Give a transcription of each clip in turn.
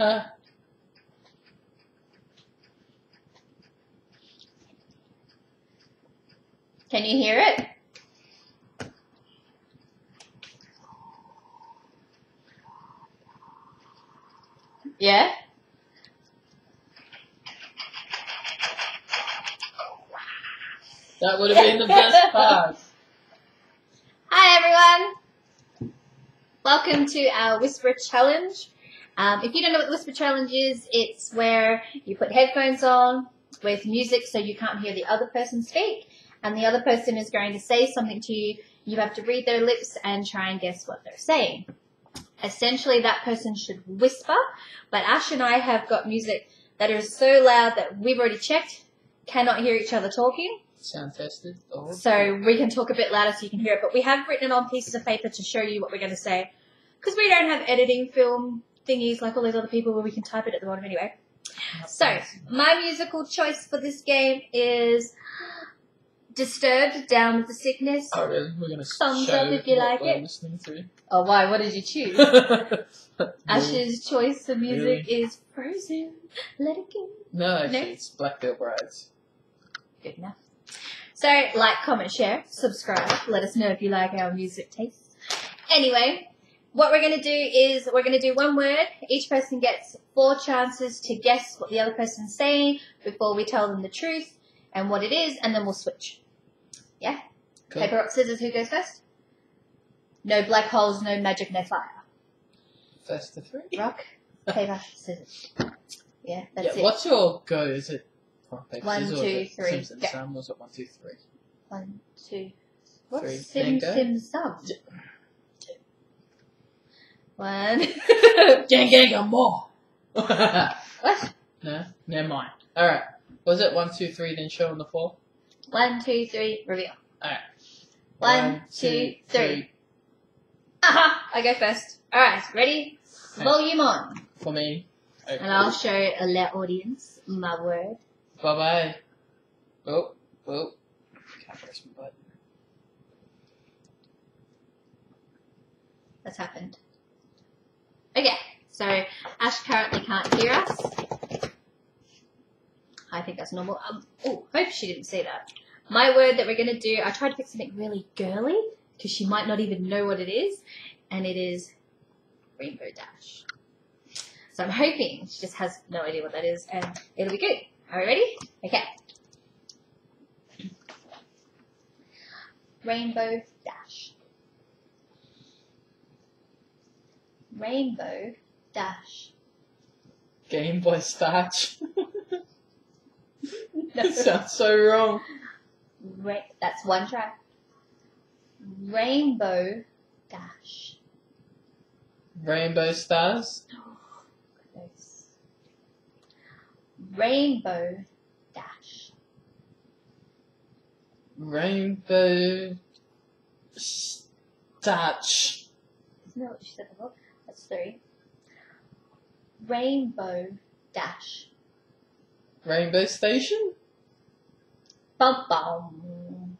Huh? Can you hear it? Yeah? That would have been the best part. Hi everyone! Welcome to our Whisper Challenge. Um, if you don't know what the Whisper Challenge is, it's where you put headphones on with music so you can't hear the other person speak, and the other person is going to say something to you. You have to read their lips and try and guess what they're saying. Essentially, that person should whisper, but Ash and I have got music that is so loud that we've already checked, cannot hear each other talking. Sound tested. Oh. So we can talk a bit louder so you can hear it. But we have written it on pieces of paper to show you what we're going to say. Because we don't have editing film thingies like all those other people where we can type it at the bottom anyway. So, my musical choice for this game is Disturbed, Down with the Sickness. Oh, really? We're gonna Thumbs show up if you like it. Listening to. Oh, why? What did you choose? Ash's choice of music is Frozen. Let it go. No, actually, No. it's Black Veil Brides. Good enough. So, like, comment, share, subscribe. Let us know if you like our music taste. Anyway, what we're going to do is we're going to do one word. Each person gets four chances to guess what the other person's saying before we tell them the truth and what it is, and then we'll switch. Cool. Paper, rock, scissors, who goes first? No black holes, no magic, no fire. First to three. Rock, paper, scissors. Yeah, that's yeah, it. what's your go? Is it rock, paper, One, scissors, or is two, Simpsons go. Sam? Was it one, two, three? One, two. What's Three. Sim Sim Sum? J- One. Gang, gang, and more. what? no, never mind. All right. Was it one, two, three? Then show on the floor. One, two, three, reveal. All right. One, two, three. Aha! I go first. Alright, ready? Okay. Volume on. For me. Okay. And I'll show a la audience my word. Bye bye. Oh, oh. Can't press my button. That's happened. Okay, so Ash currently can't hear us. I think that's normal. Um, oh, hope she didn't see that. My word that we're going to do, I tried to pick something really girly because she might not even know what it is, and it is Rainbow Dash. So I'm hoping she just has no idea what that is, and it'll be good. Are we ready? Okay. Rainbow Dash. Rainbow Dash. Game Boy Starch. No. that sounds so wrong. Ra- that's one try. Rainbow Dash. Rainbow Stars. Close. Rainbow Dash. Rainbow Starch. Isn't that what you said before? Three. Rainbow Dash. Rainbow Station? Bum bum.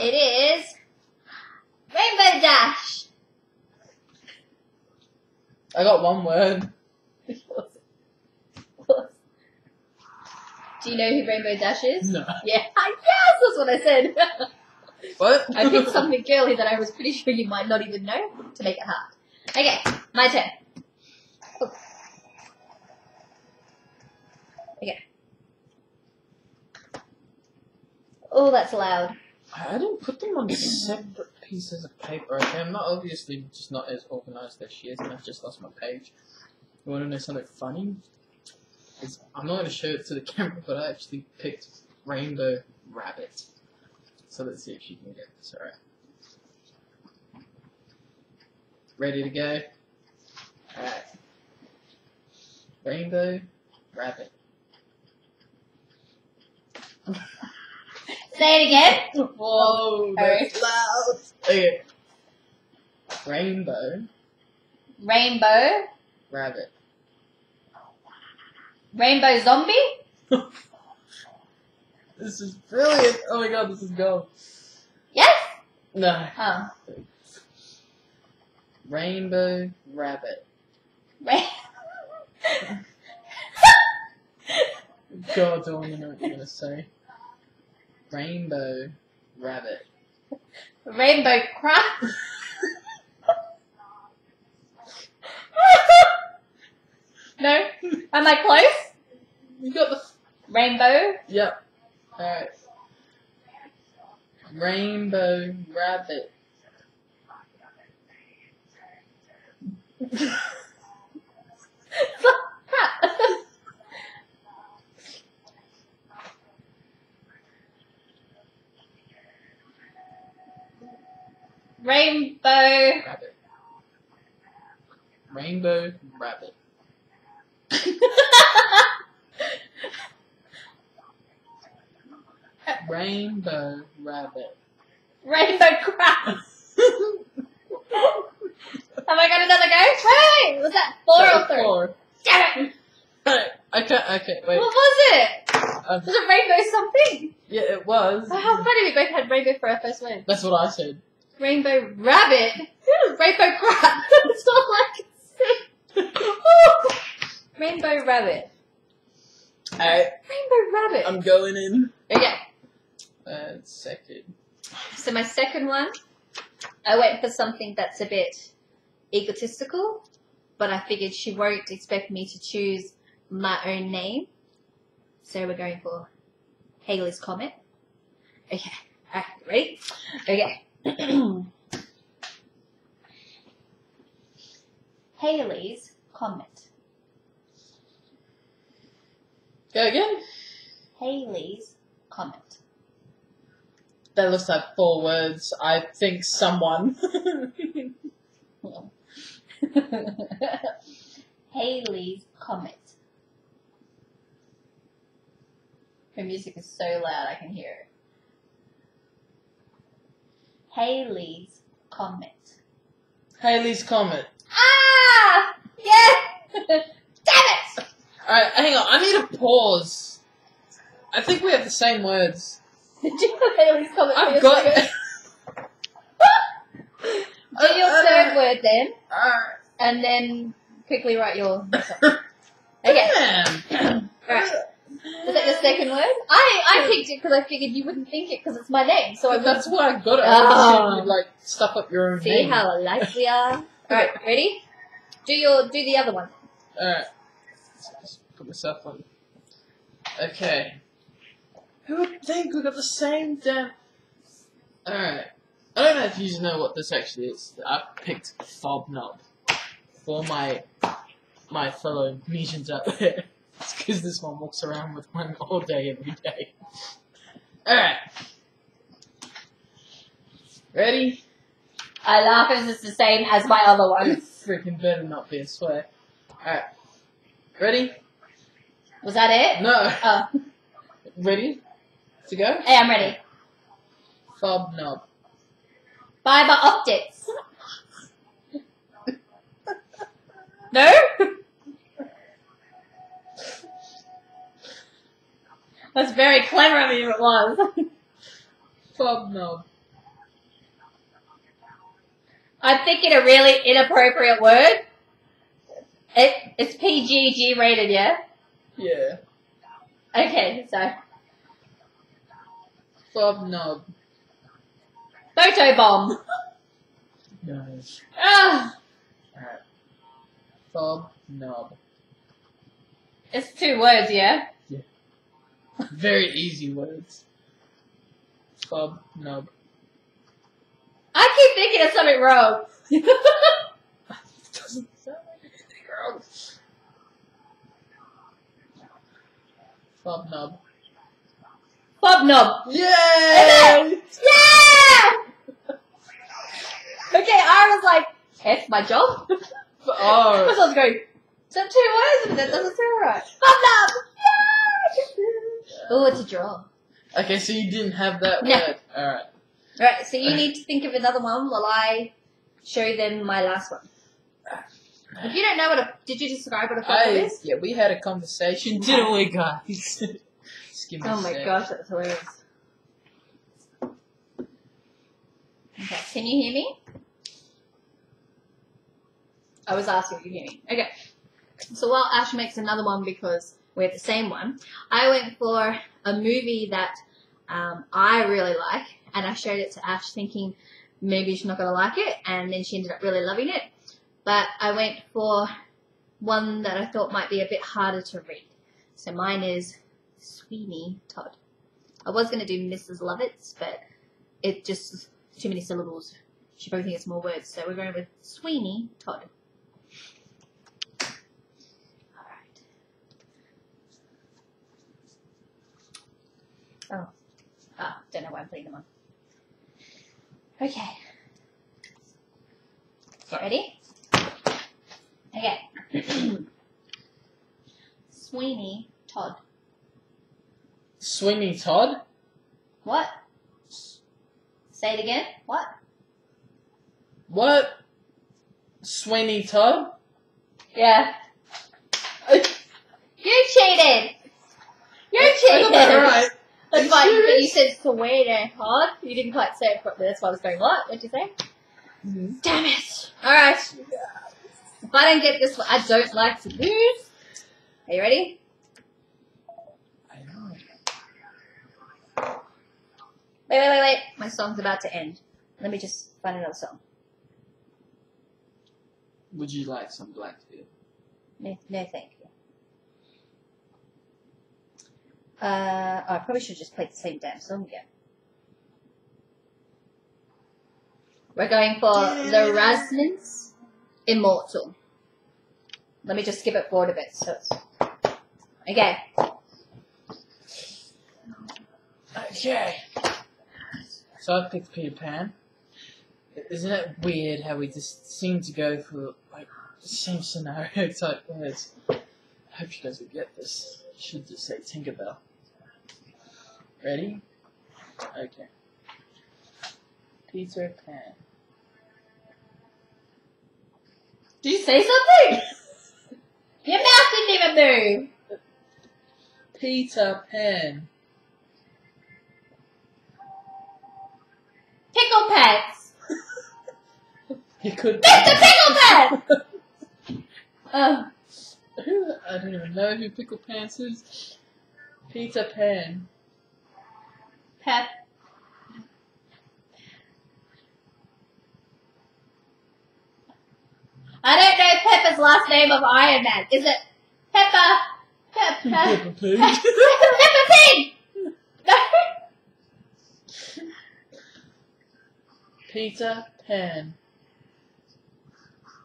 It is Rainbow Dash. I got one word. Do you know who Rainbow Dash is? No. Yeah. Yes, that's what I said. What? I picked something girly that I was pretty sure you might not even know to make it hard. Okay, my turn. Okay. Oh, that's loud. I didn't put them on separate pieces of paper. Okay, I'm not obviously just not as organized as she is, and I've just lost my page. You want to know something funny? Is I'm not going to show it to the camera, but I actually picked Rainbow Rabbit. So let's see if she can get this alright. Ready to go? Alright. Rainbow Rabbit. Say it again. Whoa, that's loud. Okay. Rainbow Rainbow. Rabbit. Rainbow zombie? This is brilliant. Oh my god, this is gold. Yes? No. Oh. Rainbow Rabbit. God, I want to know what you're gonna say. Rainbow rabbit. Rainbow crab. no? Am I close? You got the. Rainbow. Yep. Alright. Rainbow rabbit. Rainbow. Rabbit. Rainbow rabbit. Rainbow rabbit. Rainbow crab. Have I got another go? Hey, was that four or three? Four. Damn it! Okay, okay, wait. What was it? Um, Was it rainbow something? yeah, it was. Oh, how funny we both had rainbow for our first word. That's what I said. Rainbow rabbit. Rainbow. That's all I can. Rainbow rabbit. Alright, Rainbow rabbit. I'm going in. okay, Uh, second. so my second one, I went for something that's a bit egotistical, but I figured she won't expect me to choose my own name. So we're going for Hayley's Comet. Okay, alright, ready? Okay. Hayley's Comet. Go again. Hayley's Comet. That looks like four words. I think someone. Hayley's Comet. Her music is so loud I can hear it. Hayley's Comet. Hayley's Comet. Ah! Yeah! Damn it! Alright, hang on. I need a pause. I think we have the same words. Did you put Hayley's Comet I've got. Do your Uh, third word then, Alright. And then quickly write your. Okay. Damn. Right. Is that your second word? I, I picked it because I figured you wouldn't think it because it's my name. So I But that's why I got it. Oh. I ah. you'd like stuff up your own See name. how alike we are. Alright, ready? Do your do the other one. Alright. Just put myself on. Okay. Who would think we got the same damn. Alright. I don't know if you know what this actually is. I picked Fob Knob for my my fellow Tunisians out there. It's because this one walks around with one all day, every day. Alright. Ready? I laugh as it's the same as my other one. Freaking better not be, I swear. Alright. Ready? Was that it? No. Oh, Ready? To go? hey, I'm ready. Fob knob. Fiber optics. No? That's very clever of you it was. Fob knob. I'm thinking a really inappropriate word. It, it's PGG rated, yeah? Yeah. Okay, so. Fob knob. Photo bomb. Nice. Ah. Fob knob. it's two words, yeah? Yeah. Very easy words. Fob knob. I keep thinking of something wrong. Doesn't sound like anything wrong. Fob knob. Bob knob. Yay! Yeah! okay, I was like, that's my job. Because Oh. I was going, is that two words? But that doesn't sound right. Bob knob. Yeah! Oh, it's a draw. Okay, so you didn't have that No. word. Alright. Right, so you need to think of another one while I show them my last one. If you don't know what a, did you describe what a photo I, is? yeah, we had a conversation, didn't we, guys? Just give me Oh a my sec. gosh, that's hilarious. Okay, can you hear me? I was asking if you hear me. Okay. So while Ash makes another one because we have the same one, I went for a movie that um, I really like, and I showed it to Ash thinking maybe she's not going to like it, and then she ended up really loving it. But I went for one that I thought might be a bit harder to read. So mine is Sweeney Todd. I was going to do Mrs. Lovett's, but it just too many syllables. She probably thinks it's more words, so we're going with Sweeney Todd. Oh. Ah, don't know why I'm putting them on. Okay. Ready? Okay. Sweeney Todd. Sweeney Todd? What? Say it again. What? What? Sweeney Todd? Yeah. You cheated! You I cheated! got that right. That's You why you, serious? you said Sweeney Todd. You didn't quite say it properly. That's why I was going, what? What'd you say? Mm-hmm. Damn it! Alright. If I don't get this one, I don't like to lose. Are you ready? I know. Wait, wait, wait, wait. My song's about to end. Let me just find another song. Would you like some Blackfield? No, no thank you. Uh, oh, I probably should just play the same damn song again. We're going for the Rasmans Immortal. Let me just skip it forward a bit. So it's okay. Okay. So I picked Peter Pan. Isn't it weird how we just seem to go for like the same scenario type words? I hope she doesn't get this. Should just say Tinkerbell. Ready? Okay. Peter Pan. Did you say something? Your mouth didn't even move. Peter Pan. Pickle pets. You could. Mr. Pickle Pants. Oh, uh, Who? I don't even know who Pickle Pants is. Peter Pan. Pep. I don't know Pepper's last name of Iron Man. Is it Pepper? Pepper. Peppa Pig. Peppa Pig. No. Peter Pan.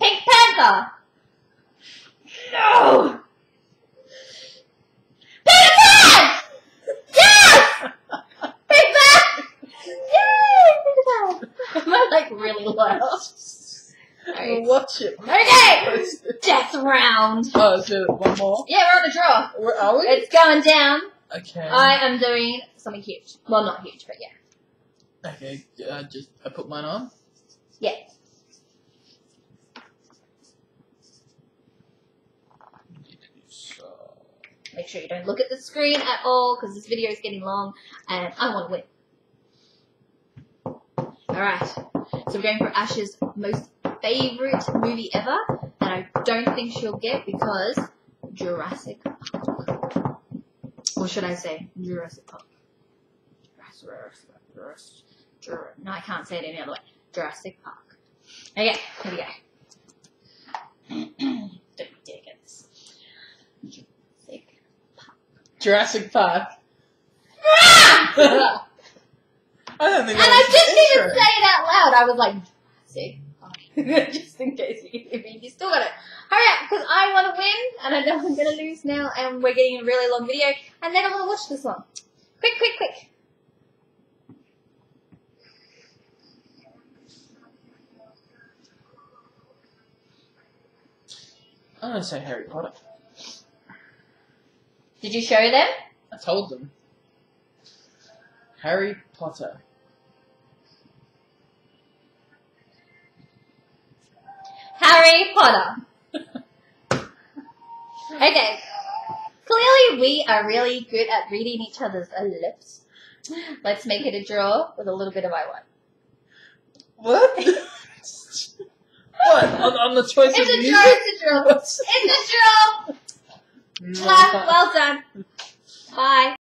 Pink Panther. No. Peter Pan. Yes. Big Pan. Yay! Peter Pan. Am I like really loud? We'll watch it. Okay. Death round. Oh, so one more. Yeah, we're on a draw. Where are we? It's going down. Okay. I am doing something huge. Well, not huge, but yeah. Okay, uh, just I put mine on. Yeah. Make sure you don't look at the screen at all because this video is getting long and I want to win. Alright, so we're going for Ash's most favourite movie ever and I don't think she'll get because Jurassic Park. Or should I say Jurassic Park? Jurassic, Jurassic, Jurassic, Jurassic. No, I can't say it any other way. Jurassic Park. Okay, here we go. don't dare get this. Jurassic Park. Jurassic Park. Ah! I don't think And that I didn't the even intro. say it out loud. I was like, see, just in case you, if you, you still got it. Hurry up, because I want to win, and I know I'm going to lose now, and we're getting a really long video, and then I want to watch this one. Quick, quick, quick. I'm gonna say Harry Potter. Did you show them? I told them. Harry Potter. Harry Potter. Okay. Clearly, we are really good at reading each other's lips. Let's make it a draw with a little bit of I want. What? what? On, on the choice It's of a music? draw, it's a draw. It's a draw! Well done. Bye.